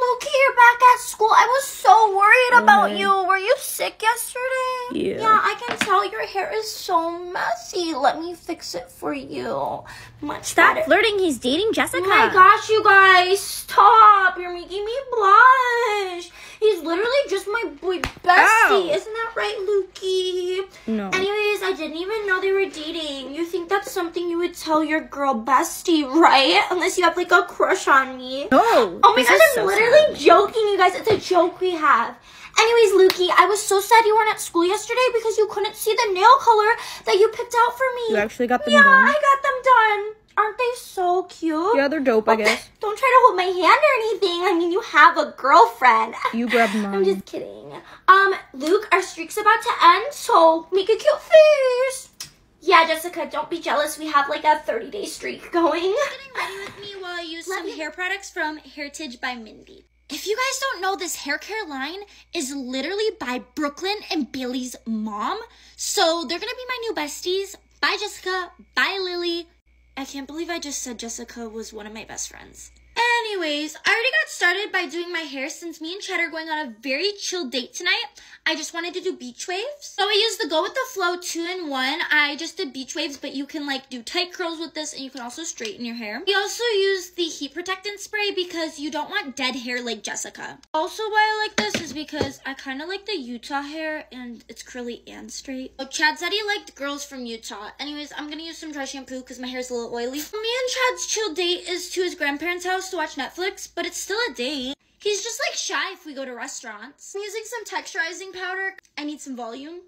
Loki, you're back at school. I was so worried about you. Were you sick yesterday? Yeah. Yeah, I can tell your hair is so messy. Let me fix it for you. Much Stop better. flirting. He's dating Jessica. Oh my gosh, you guys, stop. You're making me blush. He's literally just my boy bestie. Ow. Isn't that right, Lukey? No. Anyways, I didn't even know they were dating. You think that's something you would tell your girl bestie, right? Unless you have like a crush on me. No. Oh my gosh, I'm so literally sad. joking, you guys. It's a joke we have. Anyways, Lukey, I was so sad you weren't at school yesterday because you couldn't see the nail color that you picked out for me. You actually got them yeah, done. I got them done. Aren't they so cute? Yeah, they're dope, I guess. Don't try to hold my hand or anything. I mean, you have a girlfriend. You grabbed mine. I'm just kidding. Um, Luke, our streak's about to end, so make a cute face. Yeah, Jessica, don't be jealous. We have like a 30 day streak going. getting ready with me while I use Let some me- hair products from Heritage by Mindy. If you guys don't know, this hair care line is literally by Brooklyn and Bailey's mom. So they're gonna be my new besties. Bye, Jessica. Bye, Lily. I can't believe I just said Jessica was one of my best friends. Anyways, I already got started by doing my hair since me and Chad are going on a very chill date tonight. I just wanted to do beach waves. So I used the Go With The Flow 2 in 1. I just did beach waves, but you can like do tight curls with this and you can also straighten your hair. We also use the heat protectant spray because you don't want dead hair like Jessica. Also why I like this is because I kind of like the Utah hair and it's curly and straight. Oh, Chad said he liked girls from Utah. Anyways, I'm gonna use some dry shampoo because my hair's a little oily. Me and Chad's chill date is to his grandparents' house to watch Netflix, but it's still a date. He's just like shy if we go to restaurants. I'm using some texturizing powder. I need some volume.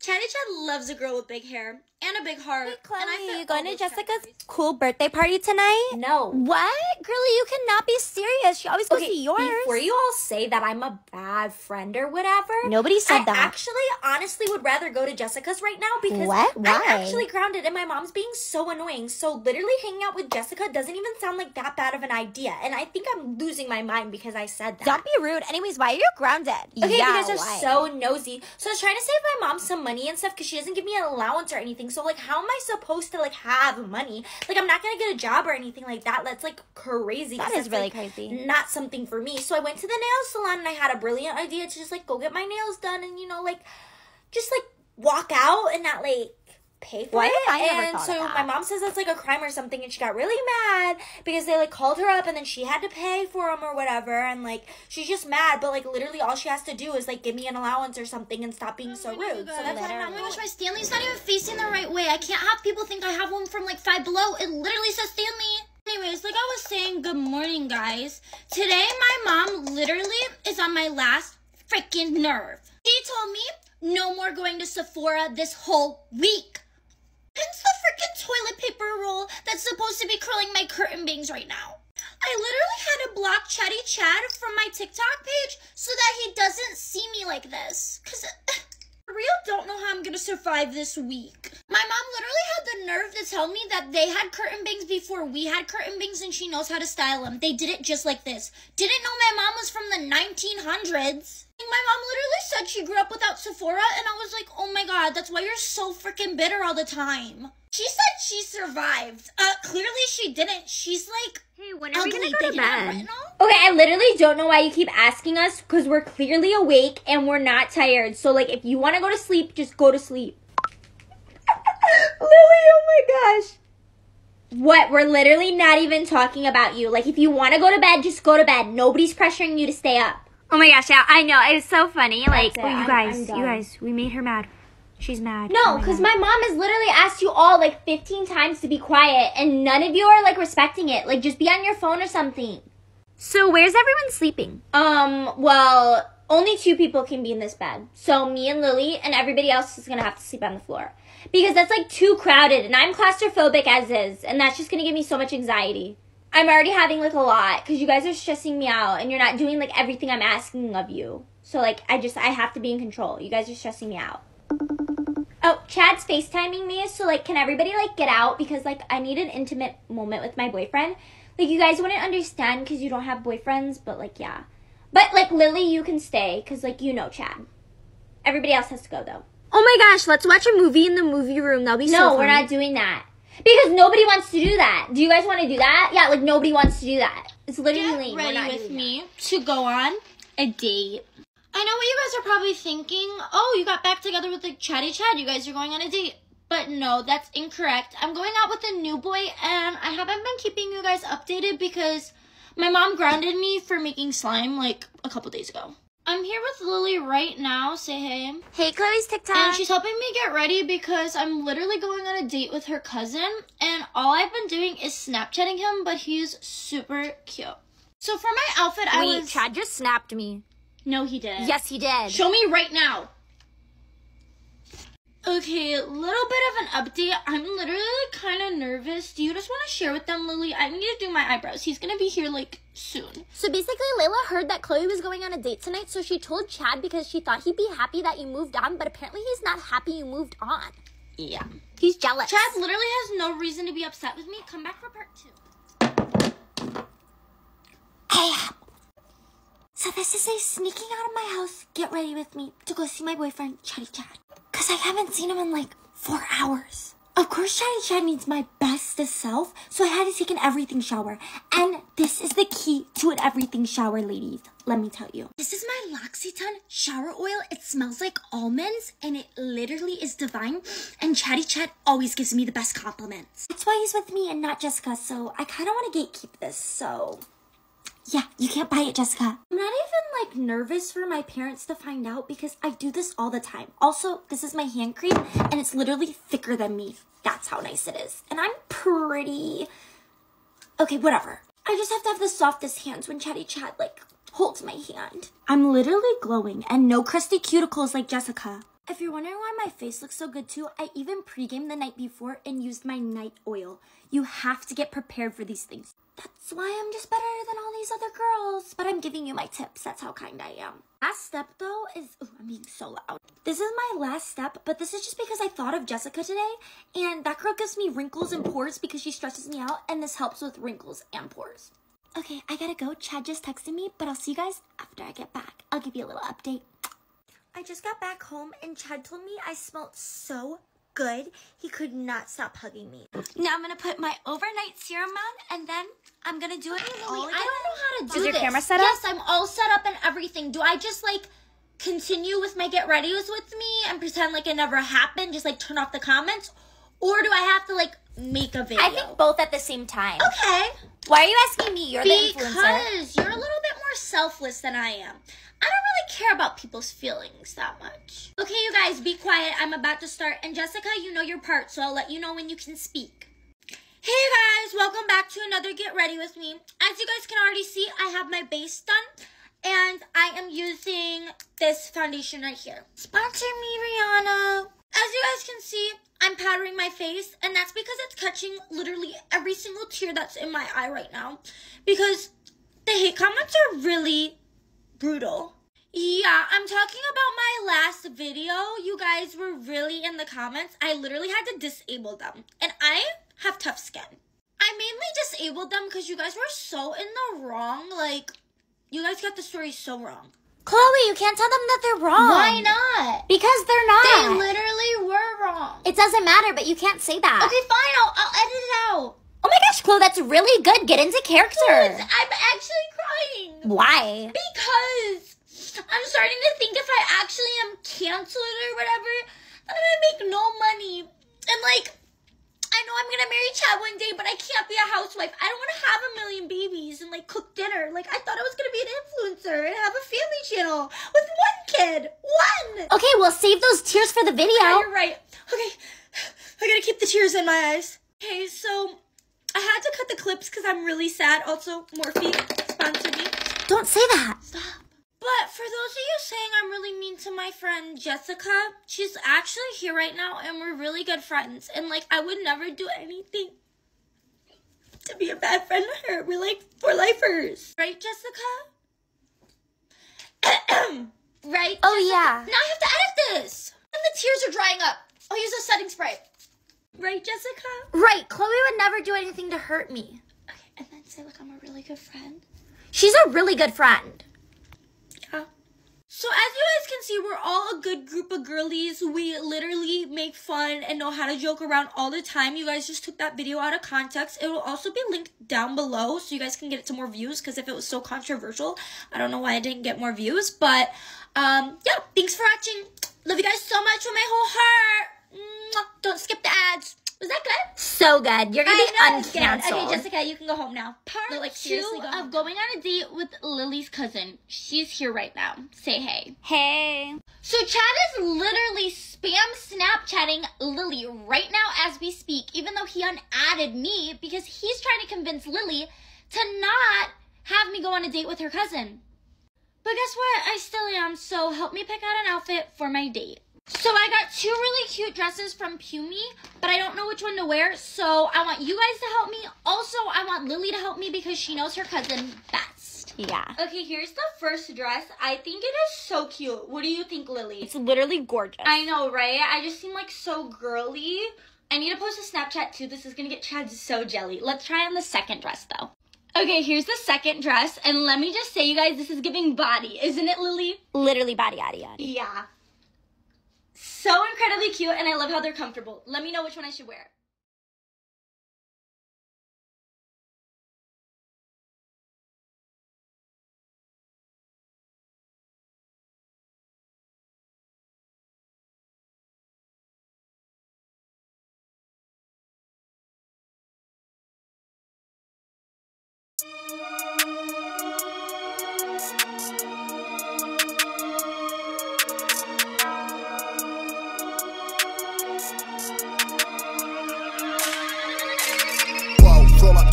Chatty Chad loves a girl with big hair and a big heart. Hey, Chloe, and I fit you going to Jessica's categories. cool birthday party tonight? No. What? Girlie, you cannot be serious. She always goes to yours. Before you all say that I'm a bad friend or whatever, Nobody said I that. actually honestly would rather go to Jessica's right now because What? Why? I'm actually grounded and my mom's being so annoying. So literally hanging out with Jessica doesn't even sound like that bad of an idea. And I think I'm losing my mind because I said that. Don't be rude. Anyways, why are you grounded? Okay, yeah, you guys are why? so nosy. So I was trying to save my mom some money and stuff because she doesn't give me an allowance or anything. So like, how am I supposed to like have money? Like, I'm not gonna get a job or anything like that. That's like crazy. That that's, really like, crazy. Not something for me. So I went to the nail salon and I had a brilliant idea to just like go get my nails done and you know like just like walk out and not like pay for Why it. have I never and thought so of that? my mom says that's like a crime or something, and she got really mad because they like called her up and then she had to pay for them or whatever, and like she's just mad. But like literally, all she has to do is like give me an allowance or something and stop being oh so rude. So that's why I'm Oh my gosh, my Stanley's not even facing the right way. I can't have people think I have one from like five below. It literally says Stanley. Anyways, like I was saying, good morning, guys. Today, my mom literally is on my last freaking nerve. She told me no more going to Sephora this whole week. Hence the freaking toilet paper roll that's supposed to be curling my curtain bangs right now. I literally had to block Chatty Chad from my TikTok page so that he doesn't see me like this. Cause I real don't know how I'm gonna survive this week. My mom literally had the nerve to tell me that they had curtain bangs before we had curtain bangs and she knows how to style them. They did it just like this. Didn't know my mom was from the 1900s. My mom literally said she grew up without Sephora, and I was like, oh my god, that's why you're so freaking bitter all the time. She said she survived. Uh, clearly she didn't. She's like, Hey, when ugly. They didn't have retinol? Okay, I literally don't know why you keep asking us because we're clearly awake and we're not tired. So like, if you want to go to sleep, just go to sleep. Lily, oh my gosh. What? We're literally not even talking about you. Like, if you want to go to bed, just go to bed. Nobody's pressuring you to stay up. Oh my gosh, yeah, I know. It was so funny. Like, oh, you guys, you guys, we made her mad. She's mad. No, Oh my because my mom has literally asked you all like 15 times to be quiet, and none of you are like respecting it. Like, just be on your phone or something. So, where's everyone sleeping? Um, well, only two people can be in this bed. So me and Lily and everybody else is gonna have to sleep on the floor. Because that's like too crowded and I'm claustrophobic as is, and that's just gonna give me so much anxiety. I'm already having like a lot because you guys are stressing me out and you're not doing like everything I'm asking of you. So like I just I have to be in control. You guys are stressing me out. Oh, Chad's FaceTiming me, so like can everybody like get out because like I need an intimate moment with my boyfriend. Like you guys wouldn't understand because you don't have boyfriends, but like yeah. But like Lily, you can stay because like you know Chad. Everybody else has to go though. Oh my gosh, let's watch a movie in the movie room. That'll be so No, we're not doing that. Because nobody wants to do that. Do you guys want to do that? Yeah, like nobody wants to do that. It's literally get lame. We're ready not with doing me to go on a date. I know what you guys are probably thinking. Oh, you got back together with the chatty Chad. You guys are going on a date. But no, that's incorrect. I'm going out with a new boy, and I haven't been keeping you guys updated because my mom grounded me for making slime like a couple days ago. I'm here with Lily right now. Say hey. Hey, Chloe's TikTok. And she's helping me get ready because I'm literally going on a date with her cousin, and all I've been doing is Snapchatting him, but he's super cute. So for my outfit, I Wait. Chad just snapped me. no, he didn't. Yes, he did. Show me right now. Okay, a little bit of an update. I'm literally kind of nervous. Do you just want to share with them, Lily? I need to do my eyebrows. He's gonna be here like soon. So basically, Layla heard that Chloe was going on a date tonight, so she told Chad because she thought he'd be happy that you moved on, but apparently he's not happy you moved on. Yeah. He's jealous. Chad literally has no reason to be upset with me. Come back for part two. Hey. Um, so this is a sneaking out of my house, get ready with me to go see my boyfriend, Chatty Chad. Cause I haven't seen him in like four hours. Of course, Chatty Chad needs my bestest self, so I had to take an everything shower. And this is the key to an everything shower, ladies. Let me tell you. This is my L'Occitane shower oil. It smells like almonds and it literally is divine. And Chatty Chad always gives me the best compliments. That's why he's with me and not Jessica, so I kind of want to gatekeep this, so. Yeah, you can't buy it, Jessica. I'm not even like nervous for my parents to find out because I do this all the time. Also, this is my hand cream and it's literally thicker than me. That's how nice it is. And I'm pretty. Okay, whatever. I just have to have the softest hands when Chatty Chad like holds my hand. I'm literally glowing and no crusty cuticles like Jessica. If you're wondering why my face looks so good too, I even pre-gamed the night before and used my night oil. You have to get prepared for these things. That's why I'm just better than all these other girls. But I'm giving you my tips. That's how kind I am. Last step though is ooh, I'm being so loud. This is my last step, but this is just because I thought of Jessica today, and that girl gives me wrinkles and pores because she stresses me out, and this helps with wrinkles and pores. Okay, I gotta go. Chad just texted me, but I'll see you guys after I get back. I'll give you a little update. I just got back home and Chad told me I smelled so good. He could not stop hugging me. Now I'm gonna put my overnight serum on and then I'm gonna do it all I don't know how to do Is your this. camera set up? Yes, I'm all set up and everything. Do I just like continue with my get readies with me and pretend like it never happened? Just like turn off the comments, or do I have to like make a video? I think both at the same time. Okay. Why are you asking me? You're the influencer. Because you're a little bit more selfless than I am. I don't really care about people's feelings that much. Okay, you guys, be quiet. I'm about to start. And Jessica, you know your part, so I'll let you know when you can speak. Hey guys, welcome back to another Get Ready with Me. As you guys can already see, I have my base done. And I am using this foundation right here. Sponsor me, Rihanna. As you guys can see, I'm powdering my face, and that's because it's catching literally every single tear that's in my eye right now. Because the hate comments are really brutal. Yeah, I'm talking about my last video. You guys were really in the comments. I literally had to disable them. And I have tough skin. I mainly disabled them because you guys were so in the wrong. Like, you guys got the story so wrong. Chloe, you can't tell them that they're wrong. Why not? Because they're not. They literally were wrong. it doesn't matter, but you can't say that. Okay, fine. I'll, I'll edit it out. Oh my gosh, Chloe, that's really good. Get into character. I'm actually crying. Why? Because I'm starting to think if I actually am canceled or whatever, then I'm gonna make no money. And like, I know I'm gonna marry Chad one day, but I can't be a housewife. I don't wanna have a million babies and like cook dinner. Like, I thought I was gonna be an influencer and have a family channel with one kid. One! Okay, well, save those tears for the video. Yeah, you're right. Okay, I gotta keep the tears in my eyes. Okay, so I had to cut the clips because I'm really sad. Also, Morphe sponsored me. Don't say that. Stop. But for those of you saying I'm really mean to my friend Jessica, she's actually here right now and we're really good friends. And like, I would never do anything to be a bad friend to her. We're like, we're lifers. Right, Jessica? right? Oh, Jessica? yeah. Now I have to edit this. And the tears are drying up. I'll use a setting spray. Right, Jessica? Right, Chloe would never do anything to hurt me. Okay, and then say like I'm a really good friend. She's a really good friend. So as you guys can see, we're all a good group of girlies. We literally make fun and know how to joke around all the time. You guys just took that video out of context. It will also be linked down below so you guys can get it to more views because if it was so controversial, I don't know why I didn't get more views. But um, yeah, thanks for watching. Love you guys so much with my whole heart. Don't skip the ads. Was that good? So good. You're gonna be I know it's uncanceled. Okay, Jessica, you can go home now. Part No, like, two go of going on a date with Lily's cousin. She's here right now. Say hey. hey. So Chad is literally spam Snapchatting Lily right now as we speak, even though he unadded me because he's trying to convince Lily to not have me go on a date with her cousin. But guess what? I still am, so help me pick out an outfit for my date. So I got two really cute dresses from Pumi, but I don't know which one to wear, so I want you guys to help me. Also, I want Lily to help me because she knows her cousin best. Yeah. Okay, here's the first dress. I think it is so cute. What do you think, Lily? It's literally gorgeous. I know, right? I just seem like so girly. I need to post a Snapchat too. This is gonna get Chad so jelly. Let's try on the second dress though. Okay, here's the second dress, and let me just say, you guys, this is giving body, isn't it, Lily? literally body yaddy yaddy. Yeah. So incredibly cute, and I love how they're comfortable. Let me know which one I should wear.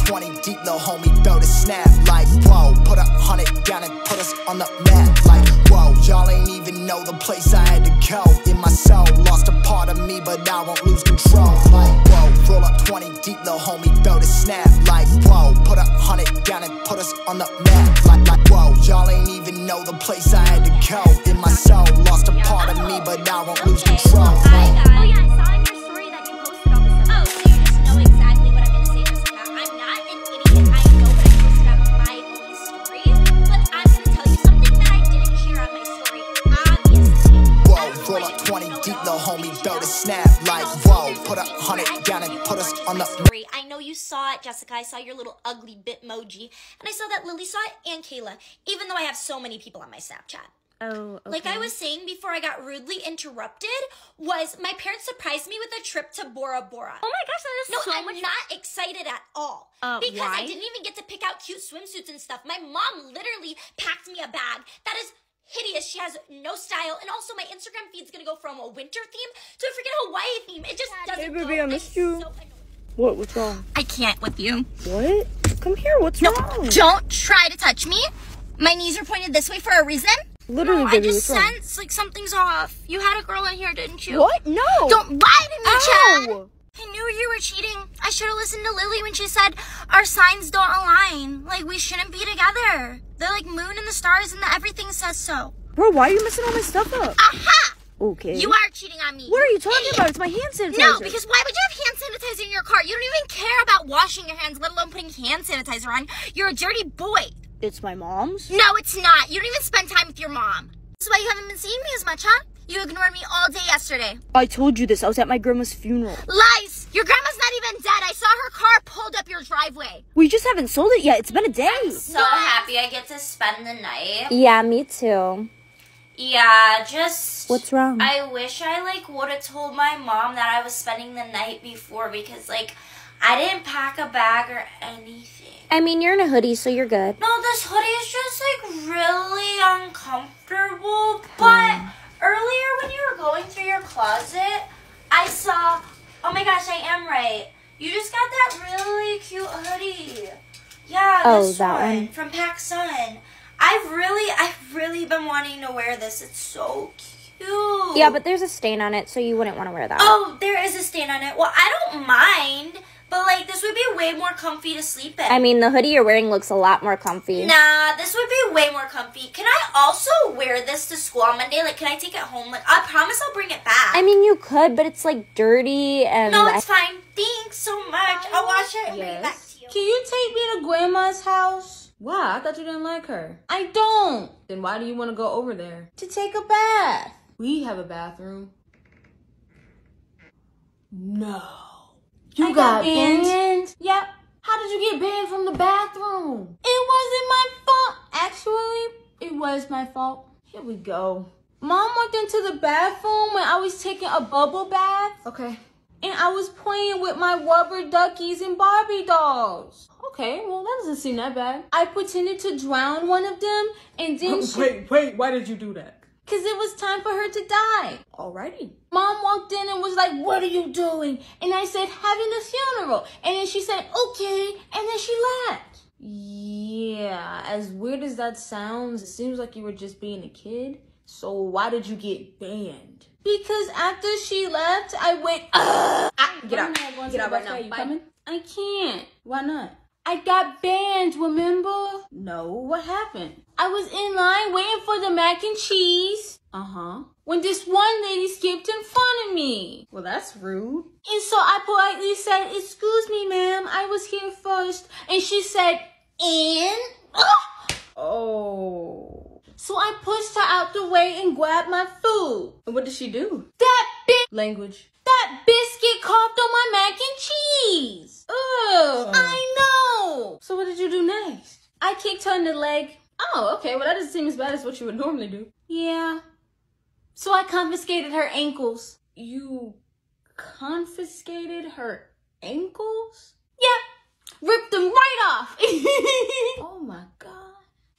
20 deep, little homie, throw the snap. Like, whoa, put a hundred down and put us on the map. Like, whoa, y'all ain't even know the place I had to go. In my soul, lost a part of me, but I won't lose control. Like, whoa, roll up 20 deep, little homie, throw the snap. Like, whoa, put a hundred down and put us on the map. Like, like, whoa, y'all ain't even know the place I had to go. In my soul, lost a part of me, but I won't lose control. Like, on the story. I know you saw it, Jessica. I saw your little ugly bitmoji. And I saw that Lily saw it and Kayla, even though I have so many people on my Snapchat. Oh, okay. Like I was saying before I got rudely interrupted, was my parents surprised me with a trip to Bora Bora. Oh my gosh, that is No, so much No, I'm much not excited at all. Uh, because why? I didn't even get to pick out cute swimsuits and stuff. My mom literally packed me a bag that is hideous. She has no style. And also, my Instagram feed's gonna go from a winter theme to a freaking Hawaii theme. It just doesn't Hey, baby, go. I missed I'm you. so annoyed. What? What's wrong? I can't with you. What? Come here. What's wrong? Don't try to touch me. My knees are pointed this way for a reason. Literally, I baby, just what's wrong? sense like something's off. You had a girl in here, didn't you? What? No. Don't lie to me, Chad. I knew you were cheating. I should have listened to Lily when she said our signs don't align. Like we shouldn't be together. They're like moon and the stars and the everything says so. Bro, why are you messing all my stuff up? Aha! Okay. You are cheating on me. What are you talking idiot. about? It's my hand sanitizer. No, because why would you have hand sanitizer in your car? You don't even care about washing your hands, let alone putting hand sanitizer on. You're a dirty boy. it's my mom's. No, it's not. You don't even spend time with your mom. This is why you haven't been seeing me as much, huh? You ignored me all day yesterday. I told you this. I was at my grandma's funeral. Lies! Your grandma's not even dead. I saw her car pulled up your driveway. We just haven't sold it yet. It's been a day. I'm so happy I get to spend the night. Yeah, me too. Yeah, just What's wrong? I wish I like would have told my mom that I was spending the night before because like I didn't pack a bag or anything. I mean, you're in a hoodie, so you're good. No, this hoodie is just like really uncomfortable. Oh. But earlier when you were going through your closet, I saw. Oh my gosh, I am right. You just got that really cute hoodie. Yeah, Oh, this that one, one? from PacSun. I've really, I've really been wanting to wear this. It's so cute. Yeah, but there's a stain on it, so you wouldn't want to wear that. Oh, there is a stain on it. Well, I don't mind, but like this would be way more comfy to sleep in. I mean, the hoodie you're wearing looks a lot more comfy. Nah, this would be way more comfy. Can I also wear this to school on Monday? Like, can I take it home? Like, I promise I'll bring it back. I mean, you could, but it's like dirty and. no, it's fine. Thanks so much. I'll wash it and bring it back to you. Can you take me to grandma's house? Why? I thought you didn't like her. I don't. Then why do you want to go over there? To take a bath. We have a bathroom. No. You I got, got banned? banned. Yep. How did you get banned from the bathroom? It wasn't my fault. Actually, It was my fault. Here we go. Mom walked into the bathroom when I was taking a bubble bath. Okay. And I was playing with my rubber duckies and Barbie dolls. Okay, well that doesn't seem that bad. I pretended to drown one of them and then she Wait, wait, why did you do that? Cause it was time for her to die. Alrighty. Mom walked in and was like, What are you doing? And I said, Having a funeral. And then she said, Okay. And then she left. Yeah, as weird as that sounds, it seems like you were just being a kid. So why did you get banned? Because after she left, I went, Ugh! Ah, get out. Get out right now. You Bye. coming? I can't. Why not? I got banned, remember? No, what happened? I was in line waiting for the mac and cheese Uh huh. when this one lady skipped in front of me. Well, that's rude. And so I politely said, Excuse me, ma'am, I was here first. And she said, And? Ugh! Oh. So I pushed her out the way and grabbed my food. And what did she do? That bitch, Language. that biscuit coughed on my mac and cheese. Ugh, I know. So what did you do next? I kicked her in the leg. Oh, okay. Well, that doesn't seem as bad as what you would normally do. Yeah. So I confiscated her ankles. You confiscated her ankles? Yeah. Ripped them right off. Oh my god.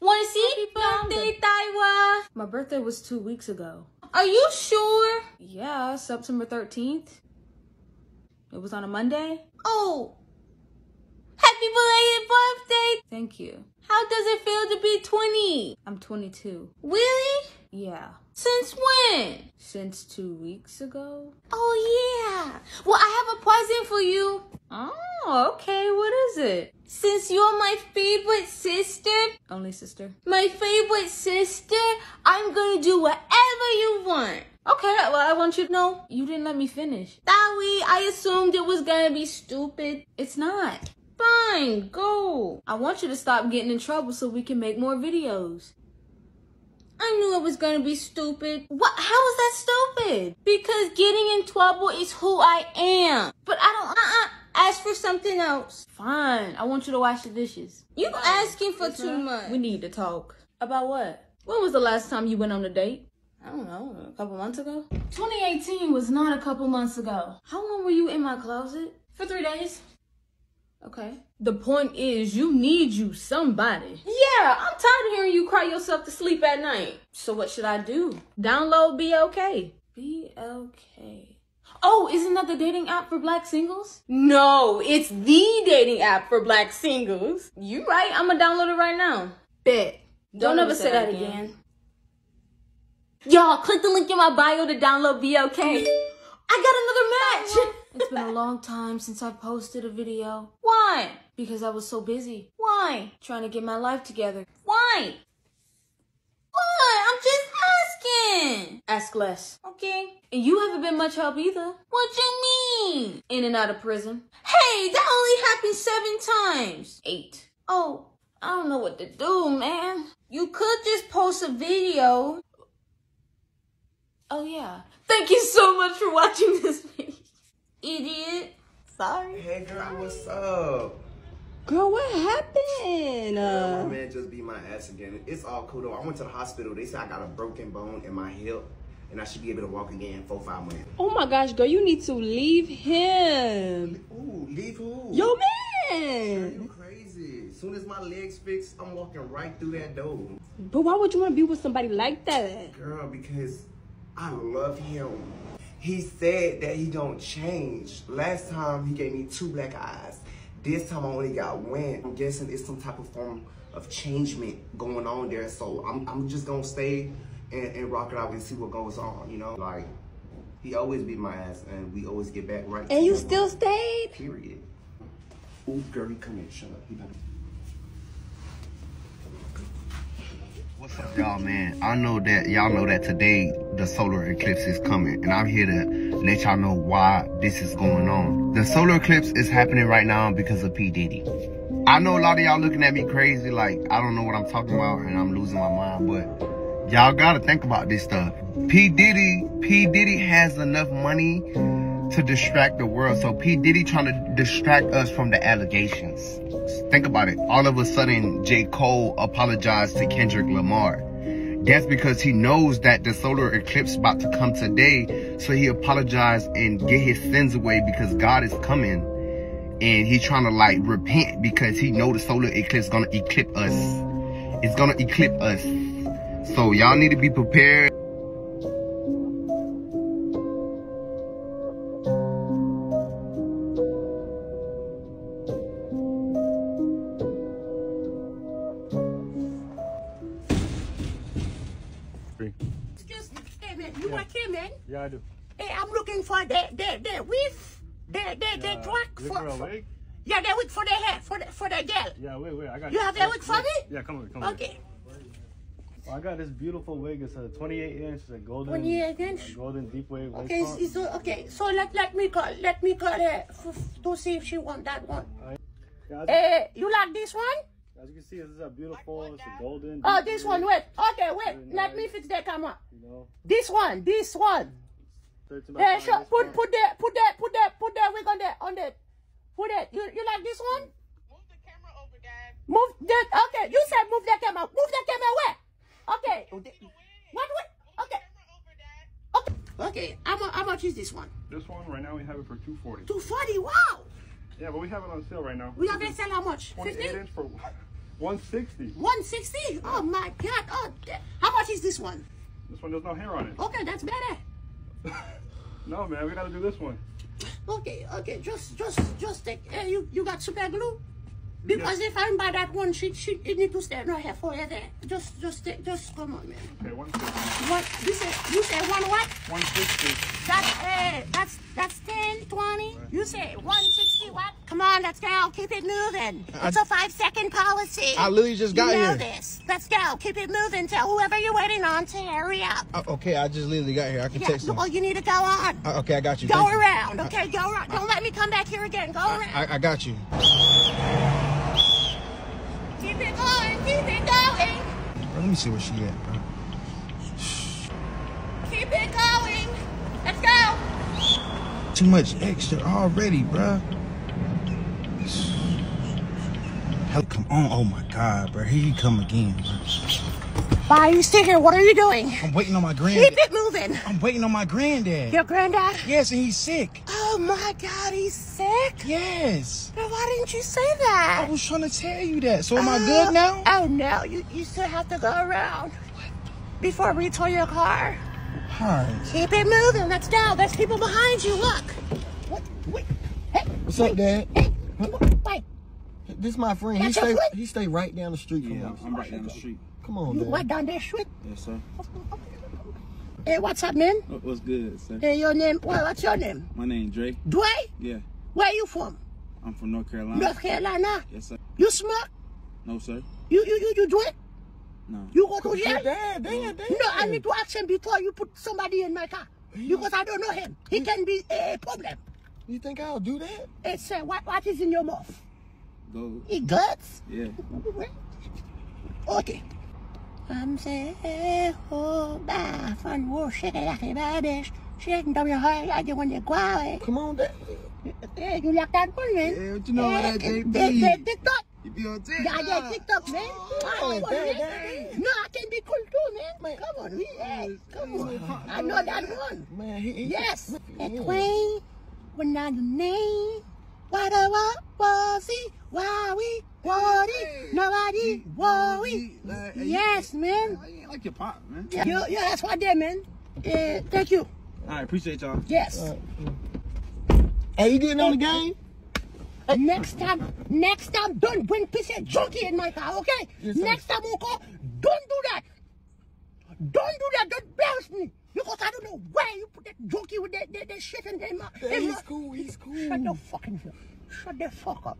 Wanna see? Happy birthday, Taiwa. My birthday was two weeks ago. Are you sure? Yeah, September 13th. It was on a Monday. Oh. Happy belated birthday. Thank you. How does it feel to be 20? I'm 22. Really? Yeah. Since when? Since two weeks ago. Oh, yeah. Well, I have a present for you. Oh, okay. What is it? Since you're my favorite sister, Only sister. my favorite sister, I'm gonna do whatever you want. Okay, well, I want you to know you didn't let me finish. That way, I assumed it was gonna be stupid. It's not. Fine, go. I want you to stop getting in trouble so we can make more videos. I knew it was gonna be stupid. What? How is that stupid? Because getting in trouble is who I am. But I don't. Uh. uh Ask for something else. Fine. I want you to wash the dishes. You asking for too much. We need to talk. About what? When was the last time you went on a date? I don't know. A couple months ago. 2018 was not a couple months ago. How long were you in my closet? For three days. Okay. The point is, you need you somebody. Yeah, I'm tired of hearing you cry yourself to sleep at night. So what should I do? Download BLK. BLK. Oh, isn't that the dating app for black singles? No, it's the dating app for black singles. You right. I'm gonna download it right now. Bet. Don't, ever say that again. Y'all, click the link in my bio to download BLK. I got another match. It's been a long time since I posted a video Why? because I was so busy Why? trying to get my life together. Why? Why? I'm just asking. Ask less. Okay. And you haven't been much help either. What you mean? In and out of prison. Hey, that only happened seven times. Eight. Oh, I don't know what to do, man. You could just post a video. Oh yeah. Thank you so much for watching this video. Idiot. Sorry. Hey girl, what's up? Girl, what happened? My Uh, man just beat my ass again. It's all cool though. I went to the hospital. They said I got a broken bone in my hip, and I should be able to walk again in four five months. oh my gosh, girl, you need to leave him. Ooh, leave who? Yo, man. Girl, You crazy. As soon as my legs fix, I'm walking right through that door. But why would you want to be with somebody like that? Girl, because I love him. He said that he don't change. Last time he gave me two black eyes. This time I only got one. I'm guessing it's some type of form of changement going on there. So I'm, I'm just gonna stay and, and rock it out and see what goes on, you know? Like, he always beat my ass and we always get back right. And you still stayed? Period. Ooh, girl, he come here. Shut up. He better. What's up, y'all, man? I know that y'all know that today the solar eclipse is coming, and I'm here to let y'all know why this is going on. The solar eclipse is happening right now because of P. Diddy. I know a lot of y'all looking at me crazy, like I don't know what I'm talking about and I'm losing my mind, but y'all gotta think about this stuff. P. Diddy, P. Diddy has enough money to distract the world. So P. Diddy trying to distract us from the allegations. Think about it. All of a sudden, J. Cole apologized to Kendrick Lamar. That's because he knows that the solar eclipse about to come today. So he apologized and get his sins away because God is coming. And he trying to like repent because he know the solar eclipse is gonna eclipse us. It's gonna eclipse us. So y'all need to be prepared. Do. Hey, I'm looking for the the the weave, the the the Yeah, drug wig for, for a for wig? yeah, the wig for the hair for the for the girl. Yeah, wait, wait. I got You have that wig for me? Yeah, come over, come over. Okay. Well, I got this beautiful wig. It's a 28 inch, it's a golden, 28 inch? golden deep wave. Okay, so, okay, so let let me call let me call her to see if she want that one. Yeah, as, Hey, eh, you like this one? as you can see, this is a beautiful, it's a golden. Oh, this wig, one. Wait. Okay, wait. Let me fix the camera. You know, This one. This one. 13 Yeah, sure. Put front. put that put that put that put that wig on that on that. Put it. You you like this one? Move the camera over, guys. Move that. okay. You said move the camera. Move the camera where? Okay. What what? Okay. Okay. Okay. How much how much is this one? This one right now we have it for 240. Two forty. Wow. Yeah, but we have it on sale right now. We have it sell how much? 28 Fifty. inch for 160. One sixty. Oh my God. Oh. How much is this one? This one there's no hair on it. Okay, that's better. No man, we gotta do this one. Okay, okay, just, just, just take. Uh, you, you got super glue? Because if I'm by that one, she, she, it need to stay right here forever. Just, just, take, just come on, man. Okay, 160. What? You say, you say one what? 160. That's, uh, that's, that's 10, 20. You say 160 what? Come on, let's go. Keep it moving. it's a five second policy. I literally just got you know here. this. Let's go. Keep it moving. Tell whoever you're waiting on to hurry up. Uh, okay, I just literally got here. I can Yeah, text them. well, you need to go on. Uh, okay, I got you. Go Thank you. around, okay? Go around. Don't let me come back here again. Go around. I, I got you. Keep it going, keep it going, let me see where she at, bro. keep it going. Let's go. Too much extra already, bro. Hell, come on. Oh my God, bro. Here you come again, bro. Why are you still here? What are you doing? I'm waiting on my Keep it moving. I'm waiting on my granddad. Your granddad? Yes, and he's sick. Oh my God, he's sick. Yes. But why didn't you say that? I was trying to tell you that. So am I oh, good now? Oh no, you, you still have to go around What? before we tow your car. All right. Keep it moving. Let's go. There's people behind you. Look. What? Wait. Hey. What's up, Dad? Hey. Come on. Wait. This my friend. He That's your stay he stay right down the street from Yeah, us. I'm right down the street. Come on, You Dad. went down that street. Yes, sir. Oh, oh, Hey, what's up, man? What- What's good, sir? Hey, your name? Well, what's your name? My name is Dre. Dwayne? Yeah, Where you from? I'm from North Carolina. North Carolina. Yes, sir. You smoke? No, sir. You you you you drink? No. You go to jail? Dad, Dad, Dad. No, I need to ask him before you put somebody in my car because I don't know him. He can be a problem. You think I'll do that? It's uh, what what is in your mouth? Go. He guts. Yeah. Okay. I'm saying, oh, bah, fan wo shake it like a badish. Shake down your heart like you want to go. Come on, Dad. Hey, you like that one, man? Yeah, what you know that, JP? they- they TikTok. You be on TikTok. Yeah, yeah, TikTok, man. Oh, Come on, man. No, I can be cool too, man. Come on, yeah, come on. I know that one. Man, he, Yes. A queen, when I name. What a what was he? Why we worry? Nobody worry. Yes, man. I like your pop, man. Yeah, you, yeah, that's what I did, man. Yeah, thank you. All right, appreciate y'all. Yes. Hey, you getting on the game? Uh, next time, next time, don't bring piece of junkie in my car, okay? Yes, next time, okay? Don't do that. Don't do that. Don't embarrass me. Because I don't know where you put that junkie with that, that, that shit in there. Hey, he's cool. He's cool. Shut the fucking Shut the fuck up.